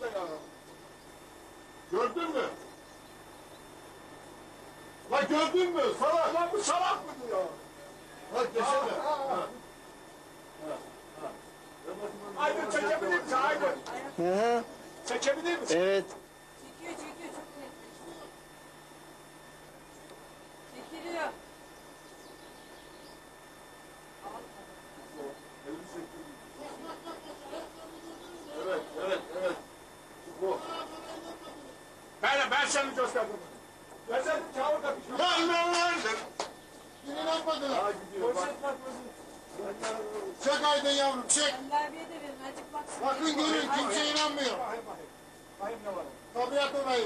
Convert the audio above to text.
başında ya. Gördün mü? La gördün mü? Salak. Lan bu salak mıydı ya? Geçene. Ha. Aydın çekebilir misin Aydın? Hı hı. Çekebilir misin? Evet. Çekiyor çekiyor çok net. Çekiliyor. Evet, evet, evet. Bu. Ben, ben seni gösterdim. Ben seni çağırda bir şey. Lan lan lan! İnanmadın. Ha gidiyor bak. Çek Aydın yavrum çek. Emre abiye de verin azıcık baksın. Bakın görün kimse inanmıyor. Bakayım ne var? Tabiat olayı.